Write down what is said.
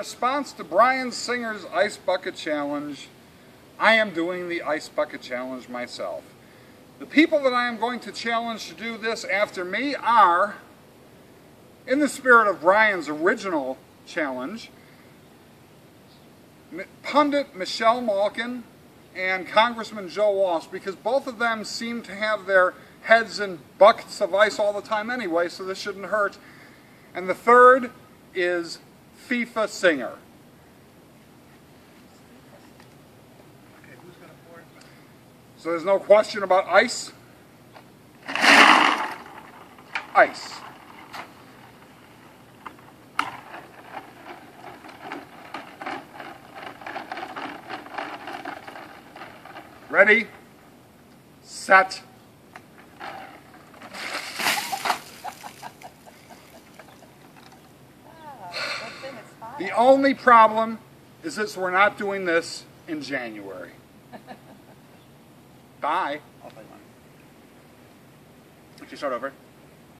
response to Brian Singer's Ice Bucket Challenge, I am doing the Ice Bucket Challenge myself. The people that I am going to challenge to do this after me are, in the spirit of Brian's original challenge, pundit Michelle Malkin and Congressman Joe Walsh, because both of them seem to have their heads in buckets of ice all the time anyway, so this shouldn't hurt. And the third is FIFA Singer. So there's no question about ice? Ice. Ready, set, The only problem is that we're not doing this in January. Bye. I'll play mine. Would you start over?